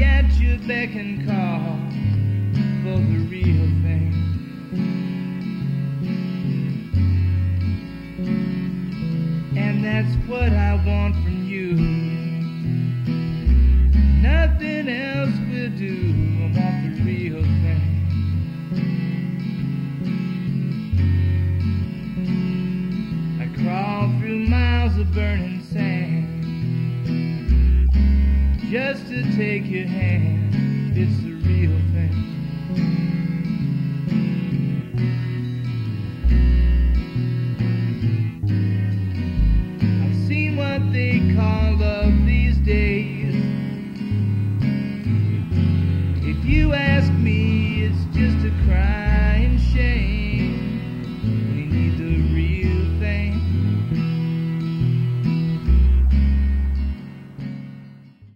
your beck and call for the real thing. And that's what I want from you. Nothing else will do. I want the real thing. I crawl through miles of burning sand just to take your hand. It's the real thing. I've seen what they call love these days. If you ask.